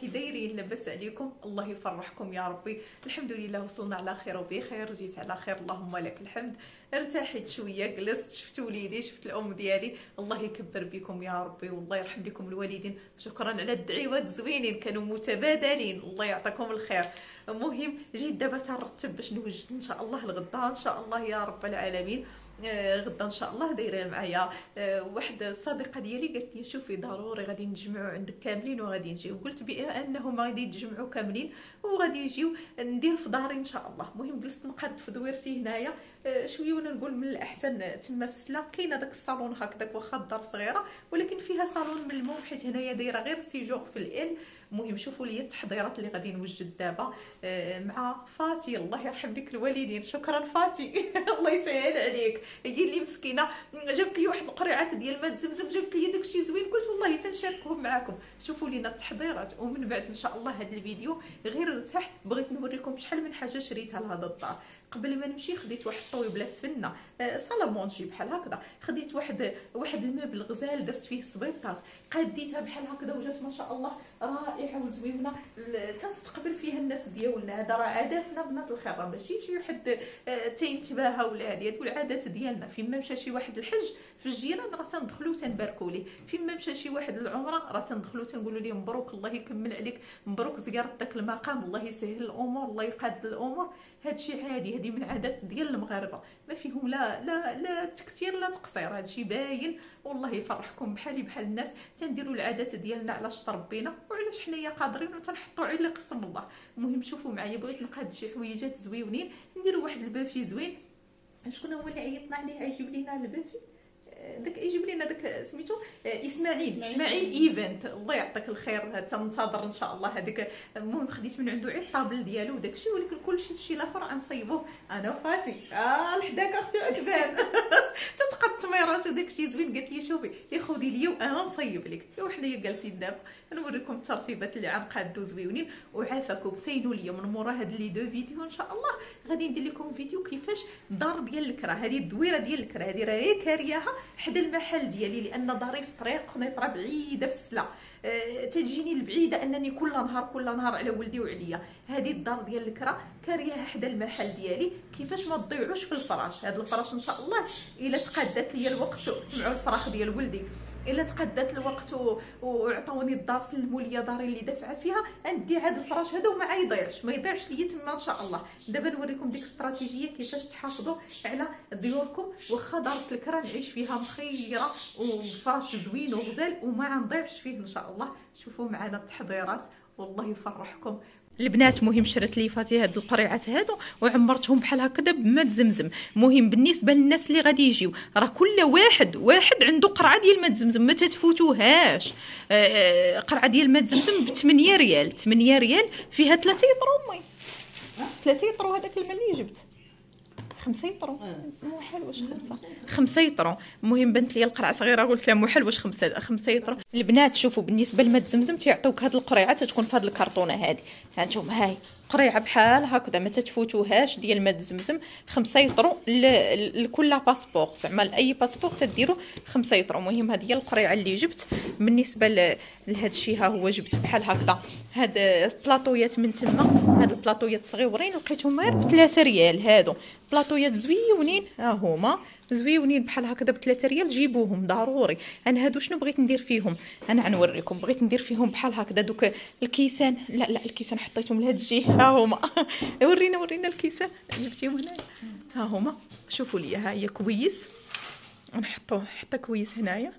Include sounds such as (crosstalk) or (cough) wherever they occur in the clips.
كي دايرين لاباس عليكم الله يفرحكم يا ربي. الحمد لله وصلنا على خير وبخير جيت على خير اللهم لك الحمد. ارتحيت شوية جلست شفت وليدي شفت الأم ديالي. الله يكبر بكم يا ربي والله يرحم لكم الوالدين. شكرا على الدعوات الزوينين كانوا متبادلين. الله يعطيكم الخير. المهم جيت دابا تنرتب باش نوجد إن شاء الله الغدا إن شاء الله يا رب العالمين. غدا إن شاء الله دايره معايا. آه، واحد الصديقة ديالي قالت لي شوفي ضروري غادي نجمعوا عندك كاملين وغادي نجيو. قلت بانهم غادي يتجمعوا كاملين وغادي يجيو ندير في داري إن شاء الله. المهم جلست نقاد في دويرتي هنايا. آه، شوية وأنا نقول من الأحسن تما في السلا كاينة داك الصالون هكذاك واخا الدار صغيرة ولكن فيها صالون ملموم حيت هنايا دايرة غير séjour في الإن. المهم شوفوا لي التحضيرات اللي غادي نوجد دابا. مع فاتي. الله يرحم لك الوالدين. شكرا فاتي. (laughs) الله يسهل عليك. هي اللي مسكينة. جابت لي واحد القريعات ديال ماء زمزم. جابت لي داكشي زوين. قلت والله تنشاركهم معاكم. شوفوا لينا التحضيرات. ومن بعد إن شاء الله هذا الفيديو غير ارتاح بغيت نوريكم شحال من حاجة شريتها لهذا الدار. قبل ما نمشي خديت واحد الطويبله فنة. صالامونجي بحال هكذا. خديت واحد واحد المبل غزال درت فيه سبيطاس. قاديتها بحال هكذا وجات ما شاء الله رائعة وزوينة. تنستقبل فيها الناس ديالنا. هذا راه عاداتنا بنات الخير. ماشي شي واحد آه، تينتباها ولا هذه هادو العادات ديالنا. فيما مشى شي واحد الحج في الجيران راه تندخلوا تنباركوا ليه. فيما مشى شي واحد للعمرة راه تندخلوا تنقولوا ليه مبروك الله يكمل عليك. مبروك زيارة داك المقام الله يسهل الأمور الله يقاد الأمور. هادشي عادي. هذه من عادات ديال المغاربة. ما فيهم لا لا لا تكثير لا تقصير. هادشي باين. والله يفرحكم بحالي بحال الناس. تنديروا العادات ديالنا علاش تربينا وعلاش حنايا قادرين وتنحطوا على قسم الله. المهم شوفوا معايا بغيت نقاد شي حويجات زويونين. نديروا واحد البافي زوين. شكون هو اللي عيطنا عليه؟ يجيب لينا البافي. داك يجيب لنا داك سميتو إسماعيل. إسماعيل. event. الله يعطيك الخير تنتظر إن شاء الله هذاك المهم خديت من عنده غير ال table ديالو وداكشي ولكن كلشي الشيء الآخر غنصيبوه. أنا وفاتي. آه لحداك أختي عتبان (laughs) تتقى التميرات وداكشي زوين. قالت لي شوفي يا خذي لي وأنا نصيب لك. وحنايا جالسين دابا نوريكم الترتيبات اللي غنقادو زويونين وعافاكم. سينوا لي من مورا هاد les deux vidéos إن شاء الله. غادي ندير لكم فيديو كيفاش الدار ديال الكرا هذه الدويرة ديال الكرا هذه راه كارياها. حدا المحل ديالي لأن داري في طريق قنيطره بعيدة في السلا. أه تجيني البعيدة أنني كل نهار كل نهار على ولدي وعليا. هذه الدار ديال الكرا كارياها حدا المحل ديالي. كيفاش ما تضيعوش في الفراش؟ هذا الفراش إن شاء الله إلا تقادت ليا الوقت سمعوا الفراخ ديال ولدي. إلا تقدات الوقت وعطاوني الدار سلموا لي داري اللي دافعه فيها ندي هذا الفراش هذا وما يضيعش ما يضيعش ليا تما إن شاء الله. دابا نوريكم ديك الاستراتيجيه كيفاش تحافظوا على ديوركم واخا دار الكرا نعيش فيها مخيرة وفراش زوين وغزال وما نضيعش فيه إن شاء الله. شوفوا معنا التحضيرات والله يفرحكم. البنات مهم شرت لي فاتي هاد القريعات هادو وعمرتهم بحال هكذا بماء زمزم مهم بالنسبة للناس اللي غادي يجيو. راه كل واحد واحد عنده قرعة ديال ماء زمزم ما تتفوتوهاش. آه، آه، قرعة ديال ماء زمزم ب 8 ريال. 8 ريال فيها 3 يطرو أمي. 3 يطرو هذاك الماء اللي جبت. خمسة يطرو مو حل واش خمسة؟ خمسة يطرو المهم بنت لي القرعة صغيرة قلت لها مو حل واش خمسة؟ خمسة يطرو البنات شوفوا بالنسبة لماء زمزم تيعطيوك هاد القريعة تتكون في هاد الكرتونة هادي. هانتوما هاي. قريعة بحال هكذا ما تتفوتوهاش ديال ماء زمزم خمسة يطرو لكل passeport زعما لأي passeport تديروا خمسة يطرو. المهم هذه هي القريعة اللي جبت. بالنسبة لهذا الشيء ها هو جبت بحال هكذا. هاد البلاطويات من تما هاد البلاطويات صغيورين لقيتهم غير ب 3 ريال هادو. بلاطويات زويونين ها هما. زويونين بحال هكذا ب 3 ريال جيبوهم ضروري. أنا هادو شنو بغيت ندير فيهم؟ أنا غنوريكم. بغيت ندير فيهم بحال هكذا دوك الكيسان. لا لا الكيسان حطيتهم لهاد الجهة. ها هما. (laughs) ورينا ورينا الكيسان. جبتيهم هنا ها هما. شوفوا لي ها هي كويس. نحطوه حتى كويس هنايا.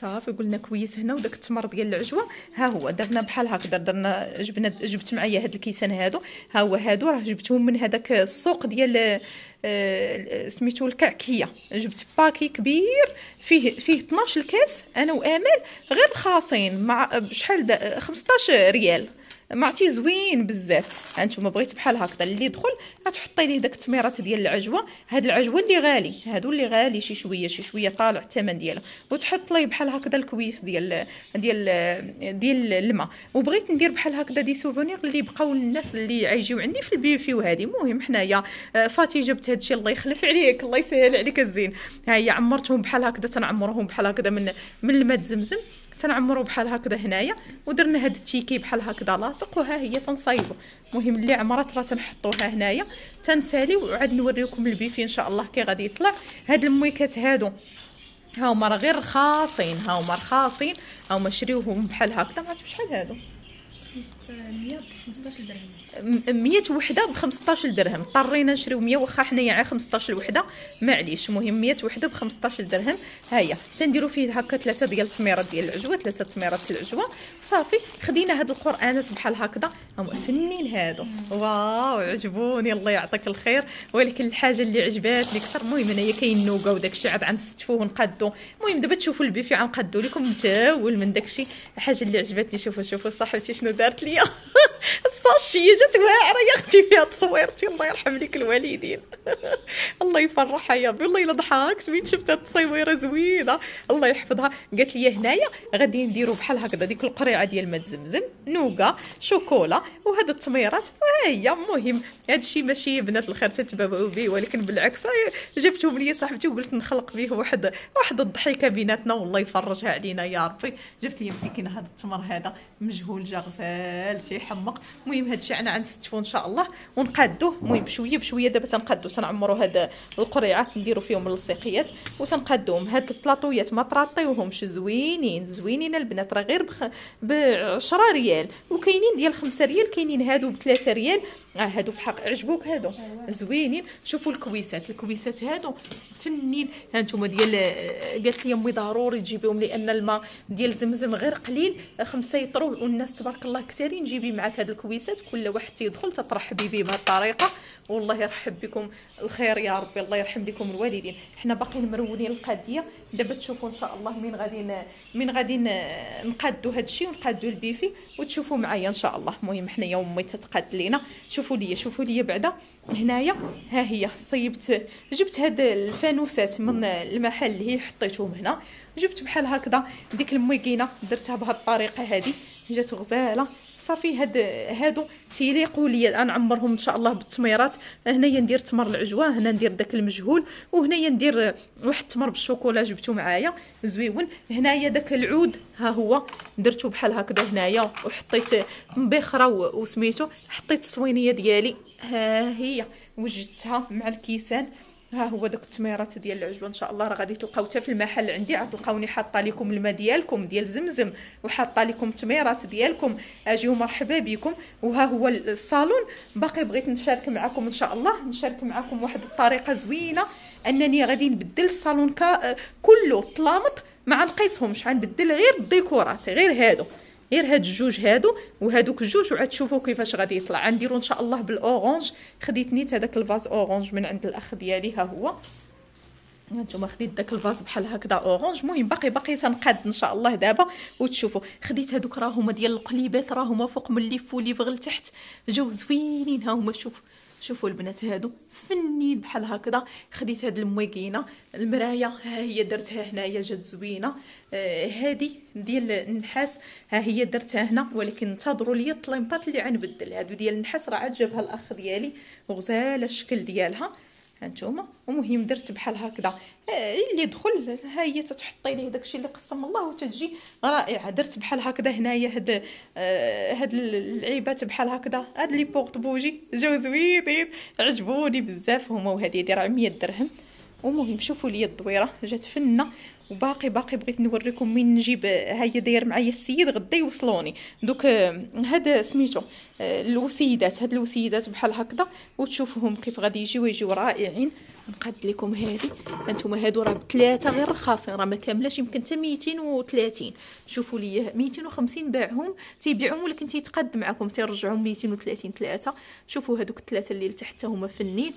صافي قلنا كويس هنا وداك التمر ديال العجوة. ها هو. درنا بحال هكذا. درنا جبنا جبت معايا هاد الكيسان هادو. ها هو هادو. راه جبتهم من هذاك السوق ديال سميتو الكعكيه جبت باكي كبير فيه فيه 12 كاس أنا وامل غير خاصين مع شحال 15 ريال. معتي زوين بزاف. هانتوما بغيت بحال هكذا اللي يدخل غتحطي ليه داك التميرات ديال العجوة. هاد العجوة اللي غالي هادو اللي غالي شي شوية شي شوية طالع الثمن ديالو وتحط ليه بحال هكذا الكويس ديال ديال ديال الماء. وبغيت ندير بحال هكذا des souvenirs اللي بقاو للناس اللي عايجيو عندي في البيوفي وهادي. المهم حنايا آه، فاتي جبت هادشي الله يخلف عليك الله يسهل عليك الزين. ها هي عمرتهم بحال هكذا تنعمرهم بحال هكذا من من الماء زمزم تنعمرو بحال هكذا هنايا ودرنا هاد ال étiquette بحال هكذا لاصق وها هي تنصايبو. المهم اللي عمرات راه تنحطوها هنايا تنساليو وعاد نوريكم البيفي إن شاء الله كي غادي يطلع. هاد المويكات هادو هاهما راه غير رخاصين هاهما رخاصين هاهما شريوهم بحال هكذا ما عرفتش شحال هادو. 100 ب 15 درهم 100 وحدة ب 15 درهم. اضطرينا نشريو 100 واخا حنايا على 15 وحده معليش المهم 100 وحدة ب 15 درهم. ها هي تنديروا فيه هكا ثلاثة ديال التميرات ديال العجوة ثلاثة تميرات العجوة. صافي خدينا هاد القرآنات بحال هكذا. فنين هادو wow عجبوني. الله يعطيك الخير. ولكن الحاجة اللي عجباتني أكثر المهم أنايا كاين nougat وداكشي عاد غنستفوه ونقادو المهم دابا تشوفوا البيفي غنقادو لكم. متاول من داكشي الحاجة اللي عجبتني شوفوا شوفوا صاحبتي شنو دارت ليا (laughs) الصاشية جات واعرة يا أختي فيها تصويرتي الله يرحم لك الوالدين. (laughs) الله يفرحها يا بي والله إلا ضحكت وين شفت هاد التصويره زوينة. الله يحفظها. قالت لي هنايا غادي نديروا بحال هكذا ديك القريعة ديال ماء زمزم نوغا شوكولا وهاد التميرات. وها هي. المهم هاد الشيء ماشي بنات الخير تتبعوا به ولكن بالعكس جبتهم لي صاحبتي وقلت نخلق به واحد واحد الضحكه بيناتنا. والله يفرجها علينا يا ربي. جبت لي مسكينة هذا التمر هذا مجهول جا غزال تيحمق. المهم هادشي أنا غنستفو إن شاء الله ونقادوه. المهم بشوية بشوية دابا تنقادو تنعمرو هاد القريعات نديرو فيهم اللصيقيات وتنقادوهم. هاد البلاطويات ما تراطيوهمش زوينين زوينين البنات. راه غير ب 10 ريال. وكاينين ديال 5 ريال كاينين هادو ب 3 ريال. آه هادو في حق عجبوك هادو؟ زوينين. شوفوا الكويسات. الكويسات هادو فنين. ها أنتم ديال قالت لي امي ضروري تجيبيهم لأن الماء ديال زمزم غير قليل. خمسة يطرو والناس تبارك الله كثيرين. جيبي معاك هاد الكويسات كل واحد تيدخل تترحبي به بهذه الطريقة. والله يرحب بكم الخير يا ربي الله يرحم لكم الوالدين. حنا باقيين مرونين القضية. دابا تشوفوا إن شاء الله من غادي من غادي نقادوا هذا الشيء ونقادوا البيفي وتشوفوا معايا إن شاء الله. المهم حنايا امي تتقاد لينا. شوفوا لي شوفوا لي بعدا. هنايا ها هي صيبت جبت هاد الفانوسات من المحل اللي هي حطيتهم هنا. جبت بحال هكذا ديك المويقينة درتها بهذه الطريقة هذه جات غزالة. صافي هاد هادو. تيليقوا ليا نعمرهم إن شاء الله بالتميرات. هنايا ندير تمر العجوة هنا ندير داك المجهول وهنايا ندير واحد التمر بالشوكولا جبتو معايا. زويون. هنايا داك العود ها هو. درتو بحال هكذا هنايا وحطيت مبخره وسميتو حطيت الصوينية ديالي. ها هي. وجدتها مع الكيسان. ها هو داك التميرات ديال العجبه إن شاء الله. راه غادي تلقاو حتى في المحل عندي. عاد تلقاوني حاطة لكم الماء ديالكم ديال زمزم وحاطة لكم التميرات ديالكم. أجيو مرحبا بكم. وها هو الصالون. باقي بغيت نشارك معكم إن شاء الله. نشارك معكم واحد الطريقة زوينة. أنني غادي نبدل الصالون كله طلامط ما غنقيسهمش غنبدل غير الديكورات غير هادو. غير هاد الجوج هادو وهادوك الجوج وعاد تشوفوا كيفاش غادي يطلع. غنديرو إن شاء الله بال orange. خديت نيت هذاك ال vase orange من عند الأخ ديالي ها هو. نتوما خديت داك ال vase بحال هكذا orange. المهم باقي باقي تنقاد إن شاء الله دابا وتشوفوا. خديت هذوك راه هما ديال القليبات راه هما فوق من الليف وليفغ لتحت جاو زوينين ها هما شوفوا. شوفوا البنات هادو فنين بحال هكذا. خديت هاد المويقينه المراية ها هي درتها هنايا جات زوينة. آه هادي ديال النحاس ها هي درتها هنا ولكن انتظروا لي الطليمطات اللي غنبدل. هادو ديال النحاس راه عاد جابها الأخ ديالي وغزاله الشكل ديالها. هانتوما. المهم درت بحال هكذا. آه، اللي دخل ها هي تتحطي ليه داكشي اللي قسم الله وتجي رائعة. درت بحال هكذا هنايا هاد آه هاد العيبات بحال هكذا. هاد les porte-bougies. جاو زوينين عجبوني بزاف هما. وهذه دايره 100 درهم. المهم شوفوا لي الدويرة. جات فنة. وباقي باقي بغيت نوريكم من نجيب. هاي داير معايا السيد غدا يوصلوني. دوك هذا سميتو الوسيدات. هاد الوسيدات بحال هكذا وتشوفوهم كيف غادي يجيو يجيو رائعين. نقاد لكم هذه هانتوما هادو راه بثلاثة غير رخاصين راه ما كاملاش يمكن حتى 230 شوفوا لي 250 باعهم تيبيعهم ولكن تيتقاد معكم تيرجعهم 230 ثلاثة شوفوا هادوك الثلاثة اللي لتحت هما فنين.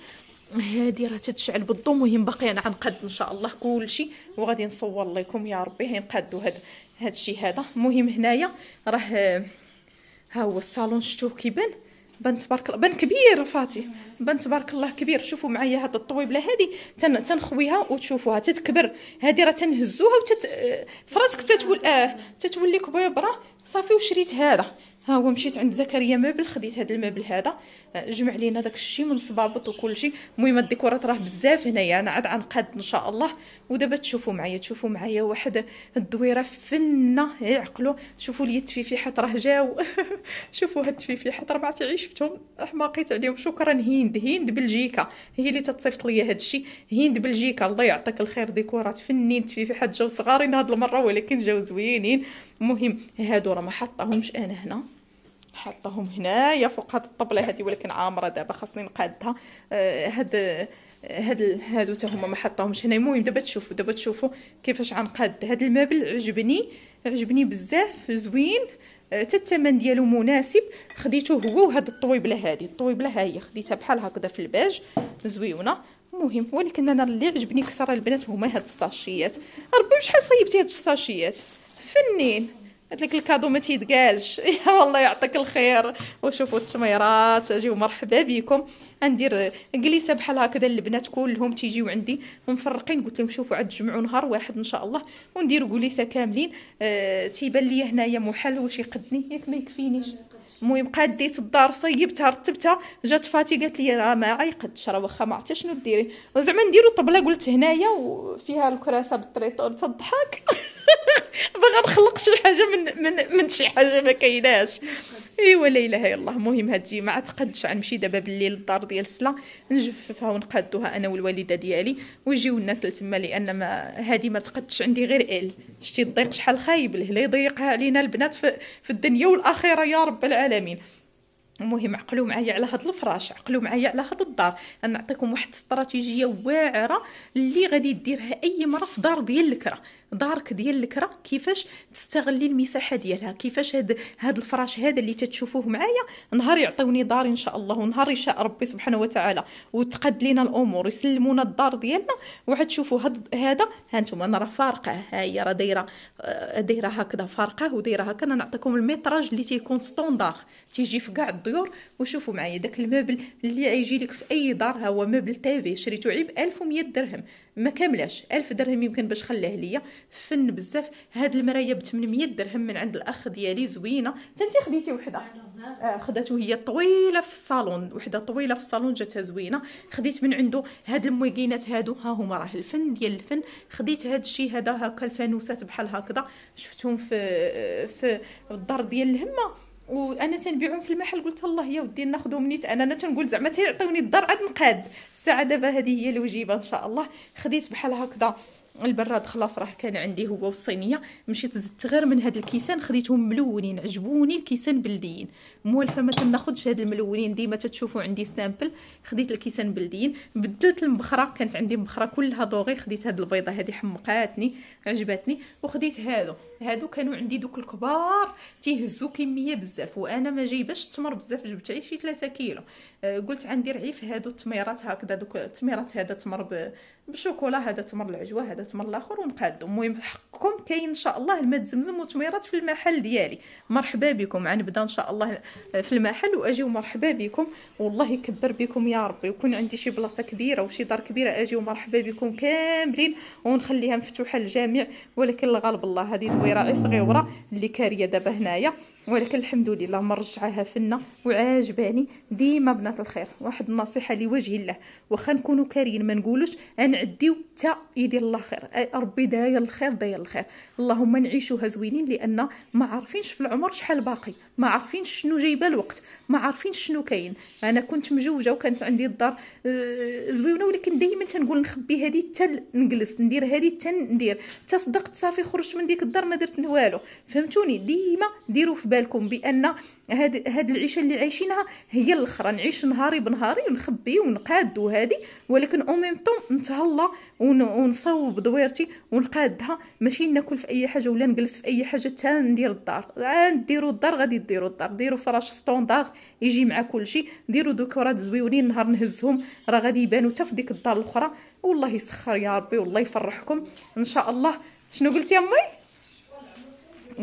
هادي راه تتشعل بالضو مهم باقي أنا غنقاد إن شاء الله كلشي. وغادي نصور لكم يا ربي. هي نقادو هاد هاد الشيء هذا. المهم هنايا راه ها هو الصالون شفتوه كيبان؟ بان تبارك الله بان كبير فاتي. بان تبارك الله كبير. شوفوا معايا هاد الطويبله هادي. تن تنخويها وتشوفوها. تتكبر. هادي راه تنهزوها وتت فراسك تتول آه تتولي كبيبره صافي وشريت هذا. ها هو مشيت عند زكريا مبل خديت هذا المبل هذا. جمع لينا داك الشيء من صبابط وكل شيء المهم الديكورات راه بزاف هنايا أنا عاد غنقاد إن شاء الله. ودابا تشوفوا معايا تشوفوا معايا واحد الدويرة فنة يعقلوا شوفوا لي التفيفيحات راه جاو. (laughs) شوفوا هاد التفيفيحات راه ما شفتهم. حماقيت عليهم. شكرا هند هند بلجيكا. هي اللي تتصيفط ليا هاد الشيء هند بلجيكا الله يعطيك الخير. ديكورات فنين تفيفيحات جاو صغارين هاد المرة ولكن جاو زوينين. المهم هادو راه ما حطاهمش أنا هنا. حطهم هنايا فوق هاد الطبلة هادي ولكن عامرة دابا خاصني نقادها. آه هاد هاد هادو حتى هما ما حطاهمش هنا المهم دابا تشوفوا دابا تشوفوا كيفاش غنقاد. هاد ال meuble عجبني عجبني بزاف زوين. حتى الثمن ديالو مناسب. خديته هو وهاد الطويبلة هادي. الطويبلة ها هي خديتها بحال هكذا في الباج. زويونة. المهم ولكن أنا اللي عجبني أكثر البنات هما هاد الساشيات. ربي شحال صيبتي هاد الساشيات؟ فنين. قالت لك ال cadeau ما تيتقالش. (laughs) يا والله يعطيك الخير. وشوفوا التميرات. أجيو مرحبا بكم. ندير جليسة بحال هكذا البنات كلهم. تيجيو عندي مفرقين. قلت لهم شوفوا عاد تجمعوا نهار واحد إن شاء الله. ونديروا جليسة كاملين. آه تيبان لي هنايا محل. واش يقدني؟ ياك ما يكفينيش. المهم قاديت الدار. صيبتها رتبتها. جات فاتي قالت لي راه ما عيقدش راه واخا ما عرفتش شنو ديري. وزعما نديرو طبلة. قلت هنايا. وفيها الكراسة بالطريطور. تضحك. (laughs) (laughs) باغا نخلق شي حاجة من من من شي حاجة ما كايناش. إيوا لا إله إلا الله. المهم هادشي ما عتقدش غنمشي دابا بالليل للدار ديال السلا نجففها ونقادوها أنا والوالدة ديالي ويجيو الناس لتما لأن ما هادي ما تقدش عندي غير إل. شتي الضيق شحال خايب له لا يضيقها علينا البنات في, في الدنيا والآخرة يا رب العالمين. المهم عقلوا معايا على هذا الفراش عقلوا معايا على هذا الدار. نعطيكم واحد الاستراتيجيه واعرة اللي غادي ديرها أي مرة في دار ديال الكرا دارك ديال الكرا كيفاش تستغلي المساحة ديالها؟ كيفاش هاد هاد الفراش هذا اللي تتشوفوه معايا؟ نهار يعطيوني دار إن شاء الله ونهار يشاء ربي سبحانه وتعالى. وتقد لينا الأمور يسلمونا الدار ديالنا. وعاد تشوفوا هاد هذا ها أنتم أنا راه فارقة. ها هي راه دايرة آه، دايرة هكذا فارقة ودايرة هكا أنا نعطيكم ال métrage اللي تيكون standard. تيجي في كاع الديور وشوفوا معايا داك ال meuble اللي غيجي لك في أي دار ها هو meuble تافي شريته غي ب 1100 درهم. ما كاملاش. 1000 درهم يمكن باش خليه ليا. فن بزاف. هاد المرايه ب 800 درهم من عند الأخ ديالي زوينة. أنت خديتي وحدة؟ آه خداتو هي طويلة في الصالون. وحدة طويلة في الصالون جاتها زوينة. خديت من عنده هاد المويقينات هادو. ها هما راه الفن ديال الفن. خديت هاد الشيء هذا هكا الفانوسات بحال هكذا. شفتهم في في الدار ديال الهمة. وأنا تنبيعهم في المحل قلت الله يا ودي ناخذهم نيت أنا أنا تنقول زعما تيعطيوني الدار عاد نقاد الساعة دابا هذه هي الوجيبة إن شاء الله. خديت بحال هكذا. البراد خلاص راه كان عندي هو والصينية. مشيت زدت غير من هاد الكيسان خديتهم ملونين عجبوني الكيسان بلديين موالفة ما تناخذش هاد الملونين ديما تتشوفوا عندي simple خديت الكيسان بلديين بدلت المبخرة كانت عندي مبخرة كلها doré خديت هاد البيضة هذه حمقاتني عجبتني وخديت هادو. هادو كانوا عندي دوك الكبار تيهزوا كمية بزاف وأنا ما جايباش التمر بزاف جبت شي 3 كيلو. أه قلت عندي رعيف هادو التميرات هكذا دوك التميرات هذا تمر بالشوكولا هذا تمر العجوة هذا تمر الآخر ونقادو. المهم حقكم كاين إن شاء الله الماء زمزم وتميرات في المحل ديالي. مرحبا بكم. غنبدا إن شاء الله في المحل وأجيو مرحبا بكم. والله يكبر بكم يا ربي. ويكون عندي شي بلاصة كبيرة وشي دار كبيرة أجيو مرحبا بكم كاملين ونخليها مفتوحة للجميع. ولكن الغالب الله هذه دويرة صغيرة اللي كارية دابا هنايا. ولكن الحمد لله مرجعها فينا وعاجباني ديما بنات الخير. واحد النصيحة لوجه الله. واخا نكونوا كارين ما نقولوش نعديو حتى يدير الله خير. ربي داير الخير داير الخير. اللهم نعيشوها زوينين لأن ما عارفينش في العمر شحال باقي. ما عارفين شنو جايبة الوقت. ما عارفين شنو كاين. أنا كنت مجوجة وكانت عندي الدار آه، زوينة ولكن دائما تنقول نخبي هذه حتى نجلس ندير هذه حتى ندير. حتى صدقت صافي خرجت من ديك الدار ما درت والو. فهمتوني؟ ديما ديروا في بالكم بأن هاد هاد العيشة اللي عايشينها هي الأخرى. نعيش نهاري بنهاري ونخبي ونقاد وهادي ولكن au même temps نتهلا ونصوب دويرتي ونقادها. ماشي ناكل في أي حاجة ولا نجلس في أي حاجة حتى ندير الدار. ديروا الدار غادي ديروا الدار. ديروا فراش standard يجي مع كلشي. ديروا ديكورات زويونين نهار نهزهم. راه غادي يبانوا حتى في ديك الدار الأخرى. والله يسخر يا ربي والله يفرحكم. إن شاء الله. شنو قلتي أمي؟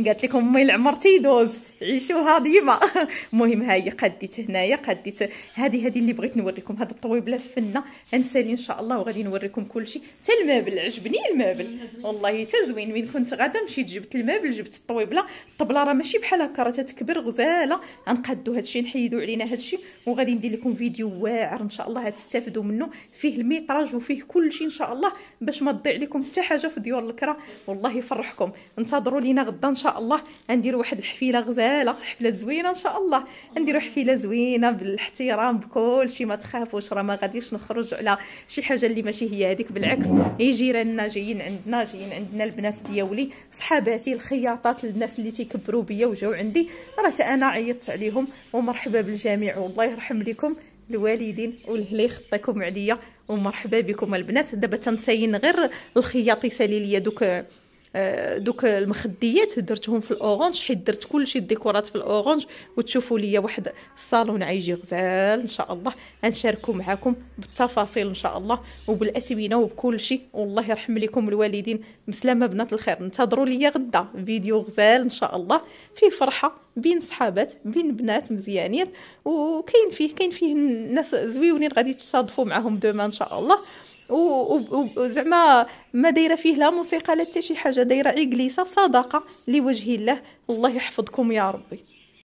قالت لكم امي العمر تيدوز. عيشوها ديما. (laughs) المهم ها هي قديت هنايا قديت هذه هذه اللي بغيت نوريكم. هذا الطويبله فنة. غنسالي إن شاء الله وغادي نوريكم كلشي. حتى ال meuble عجبني ال meuble والله تزوين من كنت غادا مشيت جبت ال meuble جبت الطويبله الطبلة راه ماشي بحال هكا راه تتكبر غزالة. غنقادو هادشي نحيدو علينا هادشي. وغادي ندير لكم فيديو واعر. إن شاء الله تستافدوا منه. فيه الميطراج وفيه كلشي إن شاء الله باش ما تضيع لكم حتى حاجة في ديور الكرا والله يفرحكم. انتظروا لينا غدا إن شاء الله. ندير واحد الحفيله غزالة حفلة زوينة إن شاء الله. نديروا حفيله زوينة بالاحترام بكل شيء ما تخافوش راه ما غاديش نخرج على شي حاجة اللي ماشي هي هذيك بالعكس. هي جيراننا جايين عندنا جايين عندنا البنات ديالي صحاباتي الخياطات الناس اللي تيكبروا بيا وجاو عندي. راه أنا عيطت عليهم. ومرحبا بالجميع. والله يرحم لكم. الوالدين والهلا يخطيكم عليا ومرحبا بكم البنات. دابا تنساين غير الخياط يسالي ليا دوك دوك المخديات درتهم في ال orange حيت درت كلشي الديكورات في ال orange وتشوفوا ليا واحد الصالون عايجي غزال إن شاء الله. غنشاركوا معكم بالتفاصيل إن شاء الله وبالاثمنه وبكلشي. والله يرحم لكم الوالدين. مسلمة بنات الخير انتظروا ليا غدا. فيديو غزال إن شاء الله. فيه فرحة بين صحابات بين بنات مزيانين. وكاين فيه كاين فيه ناس زويونين غادي تصادفوا معهم دوما إن شاء الله. وزعما ما دايرة فيه لا موسيقى لا حتى شي حاجة دايرة غير جليسه صدقه لوجه الله. الله يحفظكم يا ربي.